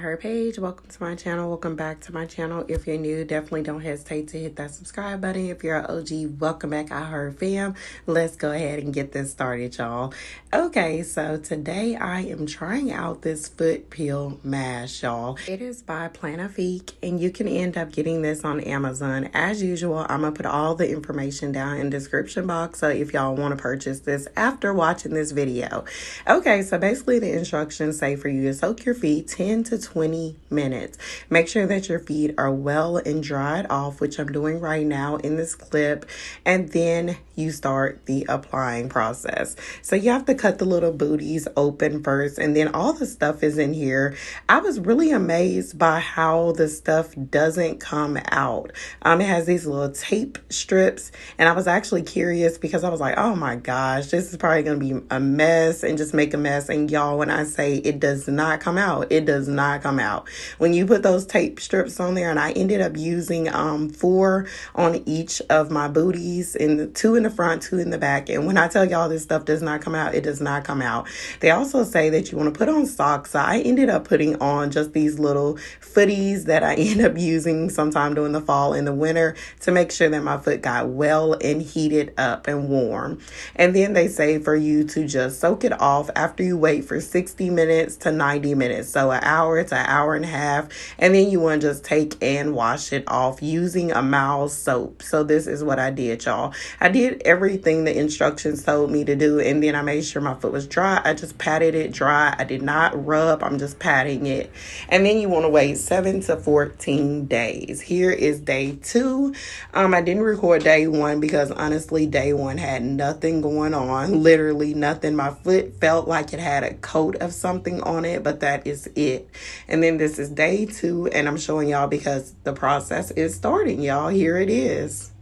Her page. Welcome to my channel. Welcome back to my channel. If you're new, definitely don't hesitate to hit that subscribe button. If you're an OG, welcome back, iHeart fam. Let's go ahead and get this started, y'all. Okay, so today I am trying out this foot peel mask, y'all. It is by Plantifique, and you can end up getting this on Amazon. As usual, I'm gonna put all the information down in the description box. So if y'all want to purchase this after watching this video. Okay, so basically the instructions say for you to soak your feet 10 to 20 minutes. Make sure that your feet are well and dried off, which I'm doing right now in this clip, and then you start the applying process. So you have to cut the little booties open first, and then all the stuff is in here. I was really amazed by how the stuff doesn't come out. Um, it has these little tape strips, and I was actually curious because I was like, oh my gosh, this is probably gonna be a mess and just make a mess. And y'all, when I say it does not come out, it does not come out. When you put those tape strips on there, and I ended up using um four on each of my booties, and two in the front, two in the back. And when I tell y'all this stuff does not come out, it does not come out. They also say that you want to put on socks. So I ended up putting on just these little footies that I end up using sometime during the fall and the winter to make sure that my foot got well and heated up and warm. And then they say for you to just soak it off after you wait for 60 minutes to 90 minutes. So an hour an hour and a half. And then you want to just take and wash it off using a mild soap. So this is what I did, y'all. I did everything the instructions told me to do. And then I made sure my foot was dry. I just patted it dry. I did not rub. I'm just patting it. And then you want to wait 7 to 14 days. Here is day two. Um, I didn't record day one because honestly, day one had nothing going on. Literally nothing. My foot felt like it had a coat of something on it, but that is it. And then this is day two, and I'm showing y'all because the process is starting, y'all. Here it is.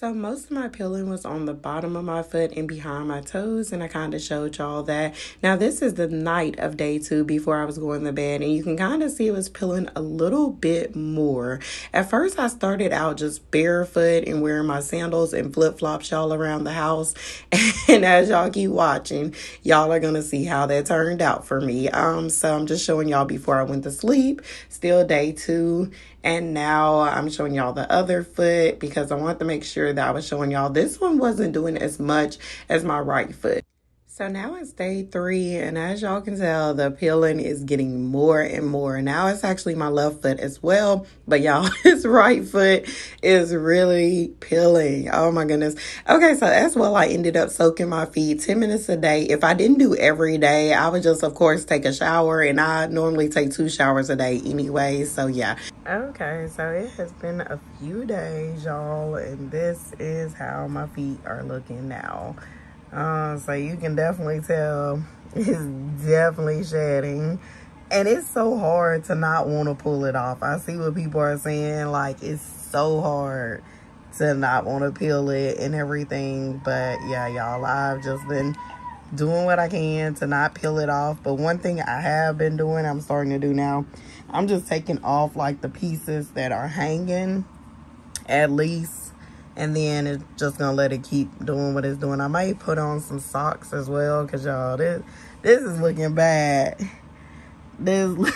So most of my peeling was on the bottom of my foot and behind my toes, and I kind of showed y'all that. Now this is the night of day two before I was going to bed, and you can kind of see it was peeling a little bit more. At first, I started out just barefoot and wearing my sandals and flip flops y'all around the house, and as y'all keep watching, y'all are gonna see how that turned out for me. Um, so I'm just showing y'all before I went to sleep. Still day two, and now I'm showing y'all the other foot because I want to make sure that I was showing y'all this one wasn't doing as much as my right foot. So now it's day three, and as y'all can tell, the peeling is getting more and more. Now it's actually my left foot as well, but y'all, his right foot is really peeling. Oh my goodness. Okay, so as well, I ended up soaking my feet 10 minutes a day. If I didn't do every day, I would just, of course, take a shower, and I normally take two showers a day anyway. So yeah. Okay, so it has been a few days, y'all, and this is how my feet are looking now. Uh, so you can definitely tell it's definitely shedding. And it's so hard to not want to pull it off. I see what people are saying. Like, it's so hard to not want to peel it and everything. But yeah, y'all, I've just been doing what I can to not peel it off. But one thing I have been doing, I'm starting to do now, I'm just taking off like the pieces that are hanging at least and then it's just gonna let it keep doing what it's doing. I might put on some socks as well, cause y'all, this this is looking bad. This,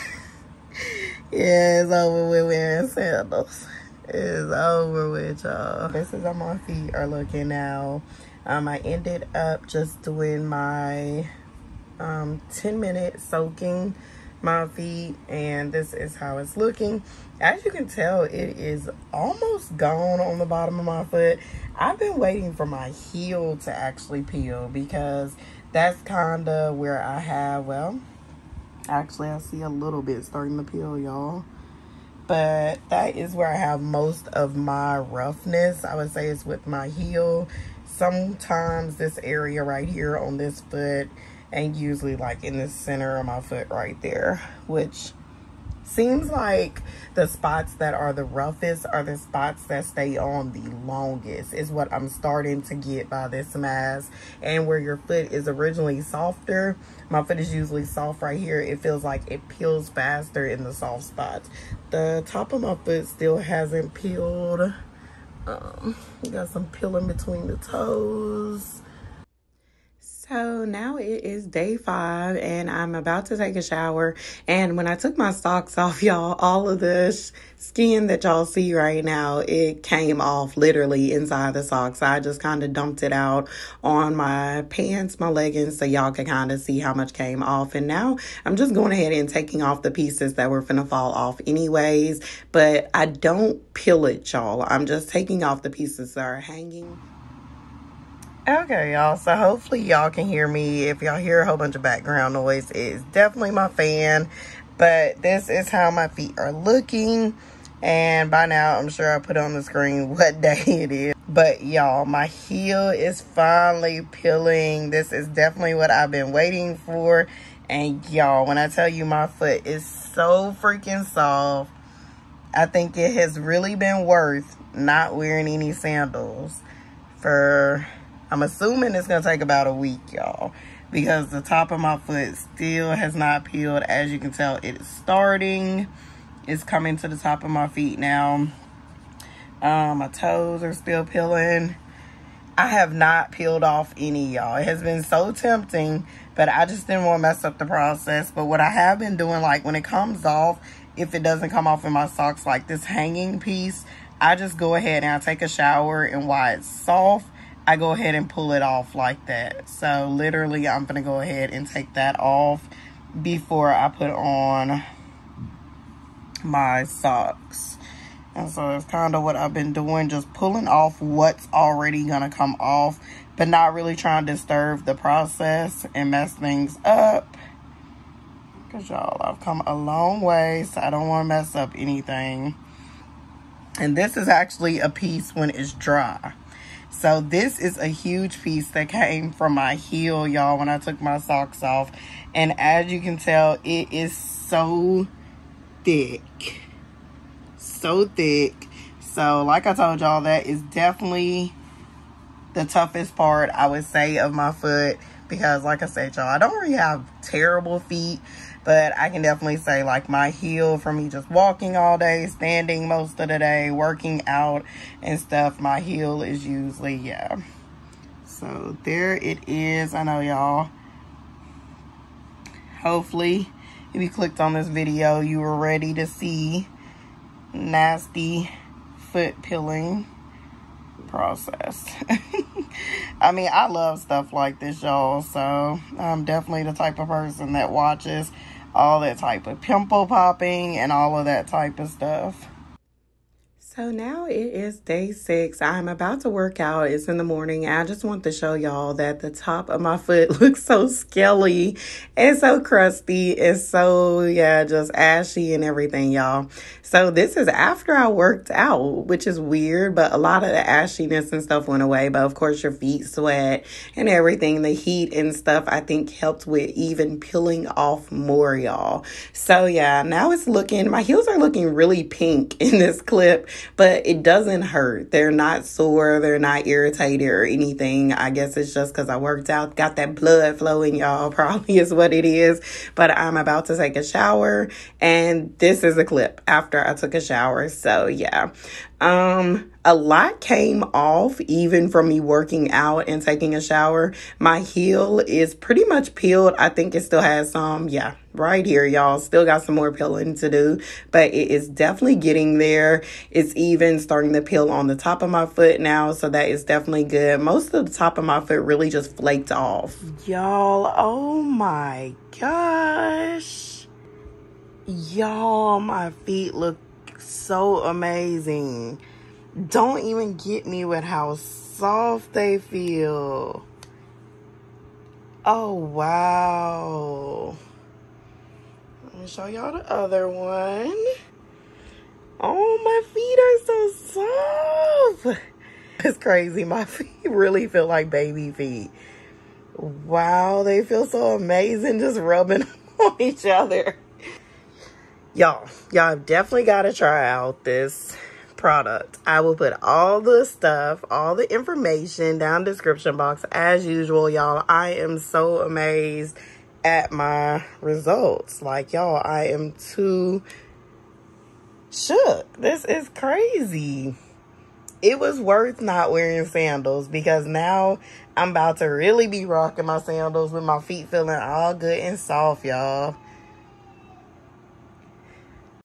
yeah, it's over with wearing sandals. It's over with y'all. This is how my feet are looking now. Um, I ended up just doing my um 10 minute soaking my feet and this is how it's looking. As you can tell it is almost gone on the bottom of my foot. I've been waiting for my heel to actually peel because that's kind of where i have well actually i see a little bit starting to peel y'all. But that is where i have most of my roughness. I would say it's with my heel sometimes this area right here on this foot and usually like in the center of my foot right there, which seems like the spots that are the roughest are the spots that stay on the longest is what I'm starting to get by this mask and where your foot is originally softer my foot is usually soft right here. It feels like it peels faster in the soft spots. The top of my foot still hasn't peeled um got some peeling between the toes now it is day five, and I'm about to take a shower. And when I took my socks off, y'all, all of this skin that y'all see right now, it came off literally inside the socks. I just kind of dumped it out on my pants, my leggings, so y'all can kind of see how much came off. And now I'm just going ahead and taking off the pieces that were finna fall off anyways. But I don't peel it, y'all. I'm just taking off the pieces that are hanging. Okay, y'all. So hopefully y'all can hear me. If y'all hear a whole bunch of background noise, it's definitely my fan. But this is how my feet are looking. And by now, I'm sure I put on the screen what day it is. But y'all, my heel is finally peeling. This is definitely what I've been waiting for. And y'all, when I tell you my foot is so freaking soft, I think it has really been worth not wearing any sandals for I'm assuming it's going to take about a week, y'all. Because the top of my foot still has not peeled. As you can tell, it is starting. It's coming to the top of my feet now. Um, my toes are still peeling. I have not peeled off any, y'all. It has been so tempting, but I just didn't want to mess up the process. But what I have been doing, like when it comes off, if it doesn't come off in my socks, like this hanging piece, I just go ahead and I take a shower and while it's soft, I go ahead and pull it off like that. So literally I'm to go ahead and take that off before I put on my socks. And so that's kind of what I've been doing, just pulling off what's already to come off, but not really trying to disturb the process and mess things up. Because y'all, I've come a long way, so I don't want to mess up anything. And this is actually a piece when it's dry. So this is a huge piece that came from my heel, y'all, when I took my socks off. And as you can tell, it is so thick. So thick. So like I told y'all, that is definitely the toughest part, I would say, of my foot. Because like I said, y'all, I don't really have terrible feet. But I can definitely say like my heel from me just walking all day, standing most of the day, working out and stuff, my heel is usually, yeah. So there it is. I know y'all. Hopefully, if you clicked on this video, you were ready to see nasty foot peeling process. I mean, I love stuff like this, y'all. So I'm definitely the type of person that watches all that type of pimple popping and all of that type of stuff. So now it is day six. I'm about to work out. It's in the morning. I just want to show y'all that the top of my foot looks so scaly and so crusty and so, yeah, just ashy and everything, y'all. So this is after I worked out, which is weird, but a lot of the ashiness and stuff went away. But of course, your feet sweat and everything. The heat and stuff, I think, helped with even peeling off more, y'all. So yeah, now it's looking, my heels are looking really pink in this clip but it doesn't hurt. They're not sore, they're not irritated or anything. I guess it's just because I worked out, got that blood flowing, y'all, probably is what it is. But I'm about to take a shower, and this is a clip after I took a shower. So, yeah. Um, a lot came off even from me working out and taking a shower. My heel is pretty much peeled. I think it still has some, yeah, right here, y'all. Still got some more peeling to do, but it is definitely getting there. It's even starting to peel on the top of my foot now, so that is definitely good. Most of the top of my foot really just flaked off. Y'all, oh my gosh. Y'all, my feet look so amazing. Don't even get me with how soft they feel. Oh, wow. Let me show y'all the other one. Oh, my feet are so soft. It's crazy. My feet really feel like baby feet. Wow, they feel so amazing just rubbing on each other y'all y'all definitely got to try out this product. I will put all the stuff all the information down description box as usual. Y'all i am so amazed at my results. Like y'all i am too shook. This is crazy. It was worth not wearing sandals because now I'm about to really be rocking my sandals with my feet feeling all good and soft, y'all.